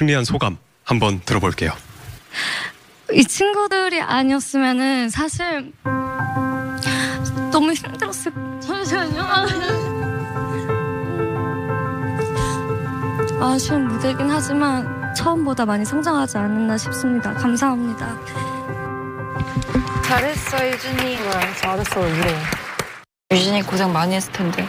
승리한 소감 한번 들어볼게요. 이 친구들이 아니었으면은 사실 너무 힘들었을 잠시만요. 아쉬운 무대긴 하지만 처음보다 많이 성장하지 않았나 싶습니다. 감사합니다. 잘했어 유진이. 잘했어, 그래. 유진이 고생 많이 했을 텐데.